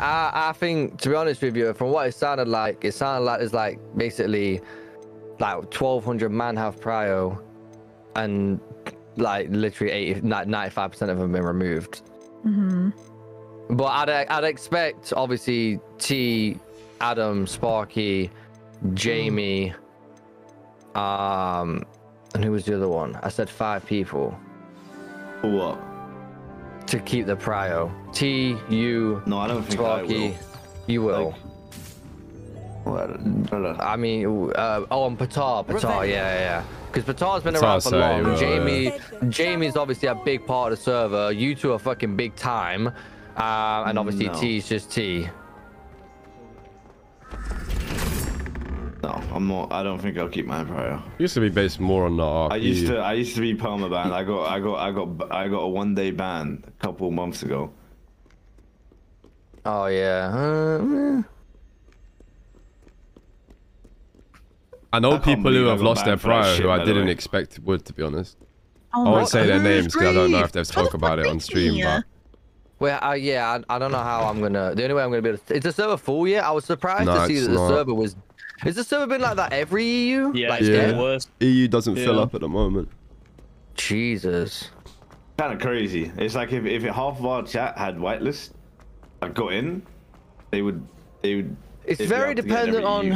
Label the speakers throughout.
Speaker 1: I, I think to be honest with you, from what it sounded like, it sounded like it's like basically like 1200 man have prio and like literally 80 95 percent of them have been removed
Speaker 2: Mm-hmm.
Speaker 1: but I'd, I'd expect obviously t adam sparky jamie um and who was the other one i said five people
Speaker 3: For what?
Speaker 1: To keep the prio t you
Speaker 3: No, I don't think I
Speaker 1: sparky
Speaker 3: will.
Speaker 1: you will
Speaker 3: Like- Well, I don't know.
Speaker 1: I mean, uh, oh, and Patar, Patar, yeah, yeah, yeah. Because Patar's been
Speaker 4: Patar
Speaker 1: around for
Speaker 4: say,
Speaker 1: long. Jamie, Jamie's obviously a big part of the server. You two are fucking big time, uh, and obviously
Speaker 3: No.
Speaker 1: T's just T.
Speaker 3: No, I'm not. I don't think I'll keep my prior.
Speaker 4: Used to be based more on the RP.
Speaker 3: I used to. I used to be permabanned. I got. I got. I got. I got a one day ban a couple months ago.
Speaker 1: Oh yeah. Uh.
Speaker 4: I know
Speaker 3: I
Speaker 4: people who have lost their
Speaker 3: banned
Speaker 4: prior who I didn't
Speaker 3: way.
Speaker 4: expect would, to be honest.
Speaker 2: Oh,
Speaker 4: I won't say their names because I don't know if they've spoke about it on stream,
Speaker 2: Yeah.
Speaker 4: but
Speaker 1: Well, uh, yeah, I, I don't know how I'm gonna. The only way I'm gonna be able to. Is the server full yet? I was surprised
Speaker 4: No,
Speaker 1: to see that the
Speaker 4: not.
Speaker 1: server was. Has the server been like that every EU?
Speaker 5: Yeah,
Speaker 1: Like,
Speaker 5: it's
Speaker 4: Yeah.
Speaker 5: getting worse.
Speaker 4: EU doesn't fill up at the moment.
Speaker 1: Jesus.
Speaker 3: Kind of crazy. It's like if if half of our chat had whitelist, like got in, they would. They would.
Speaker 1: It's very
Speaker 3: able to get
Speaker 1: dependent on
Speaker 3: EU.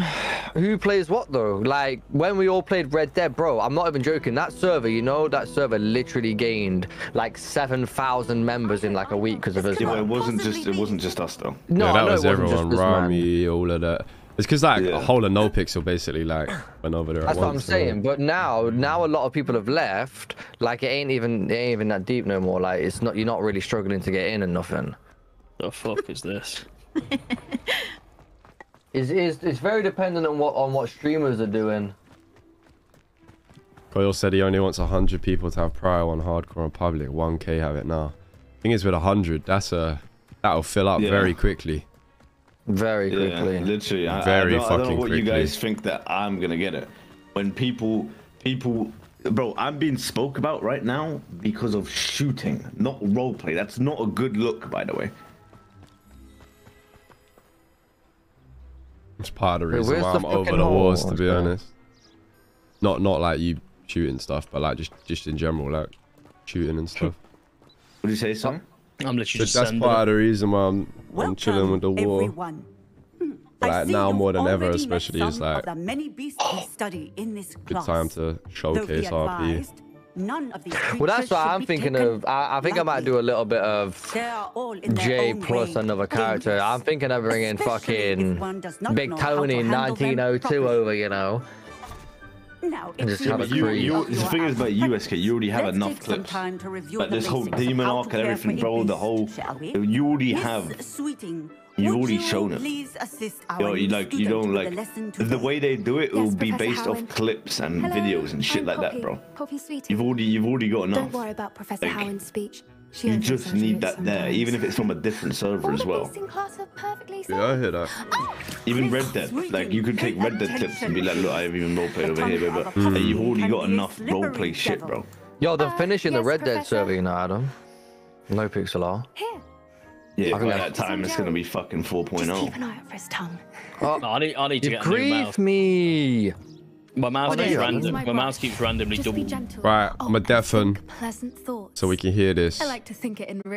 Speaker 1: who plays what though. Like when we all played Red Dead, bro. I'm not even joking. That server, you know, that server literally gained like seven thousand members in like a week because of us.
Speaker 3: Yeah, it wasn't just. It wasn't just us though.
Speaker 1: No,
Speaker 4: yeah,
Speaker 1: I
Speaker 4: that
Speaker 1: know
Speaker 4: was
Speaker 1: it wasn't
Speaker 4: everyone.
Speaker 1: just us, man.
Speaker 4: Ramee, all of that. It's because like
Speaker 3: Yeah.
Speaker 4: a whole of NoPixel basically like went over there.
Speaker 1: That's what I'm saying. But now, now a lot of people have left. Like it ain't even, it ain't even that deep no more. Like it's not, you're not really struggling to get in and nothing.
Speaker 5: The fuck is this?
Speaker 1: Is is it's very dependent on what on what streamers are doing.
Speaker 4: Koil said he only wants 100 people to have prior on Hardcore and Public. 1k have it now. Thing is, with 100, that's a that'll fill up
Speaker 3: Yeah.
Speaker 4: very quickly.
Speaker 1: Very
Speaker 3: Yeah,
Speaker 1: quickly.
Speaker 3: literally. I,
Speaker 4: Very
Speaker 3: I don't, I don't know
Speaker 4: fucking
Speaker 3: what you guys think that I'm gonna get it. When people, people, bro, I'm being spoke about right now because of shooting, not roleplay. That's not a good look, by the way.
Speaker 4: It's part of the reason
Speaker 1: where's
Speaker 4: why
Speaker 1: the
Speaker 4: I'm over the
Speaker 1: hole?
Speaker 4: wars, to be
Speaker 1: that?
Speaker 4: honest. Not not like you shooting stuff, but like just just in general, like shooting and stuff.
Speaker 3: Would you say so?
Speaker 5: I'm literally
Speaker 4: But
Speaker 5: just
Speaker 4: that's part
Speaker 5: it.
Speaker 4: of the reason why I'm, I'm chilling with the war.
Speaker 6: Everyone. Hmm.
Speaker 4: Like, now more than ever, especially, is like
Speaker 6: the many beasts we study in this
Speaker 4: Good
Speaker 6: class.
Speaker 4: time to
Speaker 6: Though be
Speaker 4: showcase RP.
Speaker 6: None of these
Speaker 1: Well, that's
Speaker 6: creatures
Speaker 1: what I'm thinking of. I, I think I might do a little bit of
Speaker 6: They are all in their
Speaker 1: J plus
Speaker 6: way
Speaker 1: another character.
Speaker 6: dangerous,
Speaker 1: I'm thinking of bringing
Speaker 6: especially
Speaker 1: fucking
Speaker 6: one does not
Speaker 1: Big
Speaker 6: know how to
Speaker 1: Tony in
Speaker 6: handle them
Speaker 1: 1902
Speaker 6: properly.
Speaker 1: over, you know.
Speaker 6: Now,
Speaker 1: And just have a
Speaker 6: review.
Speaker 3: You, you, the thing is about
Speaker 6: outfit,
Speaker 3: USK, you already have
Speaker 6: let's
Speaker 3: enough clips.
Speaker 6: time to review
Speaker 3: Like this whole demon arc and everything, bro. The whole you already
Speaker 6: Miss
Speaker 3: have.
Speaker 6: Sweeting,
Speaker 3: You've already
Speaker 6: you
Speaker 3: shown it.
Speaker 6: Please assist our
Speaker 3: Yo, you
Speaker 6: new
Speaker 3: like you don't like
Speaker 6: the
Speaker 3: the way they do it. It
Speaker 7: Yes,
Speaker 3: will be
Speaker 7: Professor
Speaker 3: based
Speaker 7: Howard.
Speaker 3: off clips and
Speaker 7: Hello,
Speaker 3: videos and shit
Speaker 7: I'm
Speaker 3: like that, bro.
Speaker 7: Poppy
Speaker 3: You've already you've already got enough.
Speaker 7: Don't worry about Professor
Speaker 3: Like,
Speaker 7: Howard's speech. She
Speaker 3: You just need
Speaker 7: it
Speaker 3: that there, even if it's from a different server
Speaker 7: All
Speaker 3: as well.
Speaker 7: beasts in class are perfectly
Speaker 4: Yeah, I hear that.
Speaker 3: Even Red Dead, like you could take Red Dead clips and be like, look, I have even roleplayed over here, but
Speaker 6: of a
Speaker 3: you've already got
Speaker 6: can be a
Speaker 3: enough
Speaker 6: slippery
Speaker 3: roleplay shit, bro.
Speaker 1: Yo, they're
Speaker 7: Uh,
Speaker 1: finishing the
Speaker 7: yes,
Speaker 1: Red Dead server, you know, Adam. NoPixel are.
Speaker 7: Here,
Speaker 3: Yeah,
Speaker 1: I
Speaker 3: by that time it's gonna be fucking
Speaker 7: just
Speaker 3: 4.0.
Speaker 7: keep an eye out for his tongue.
Speaker 1: Oh,
Speaker 5: No, I need, I need to
Speaker 1: you
Speaker 5: get a new
Speaker 1: grief
Speaker 5: mouse.
Speaker 1: me.
Speaker 5: My mouse
Speaker 1: Oh,
Speaker 5: keeps random.
Speaker 7: My
Speaker 5: My mouse
Speaker 7: brush.
Speaker 5: keeps randomly
Speaker 7: Just
Speaker 5: double.
Speaker 4: Right, I'm a
Speaker 7: and
Speaker 4: deafen
Speaker 7: pleasant thoughts.
Speaker 4: so we can hear this.
Speaker 7: I like to think it in